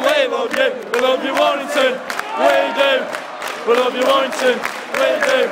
Warrington, we love you do. We love you Warrington, we do. We love you Warrington, we do.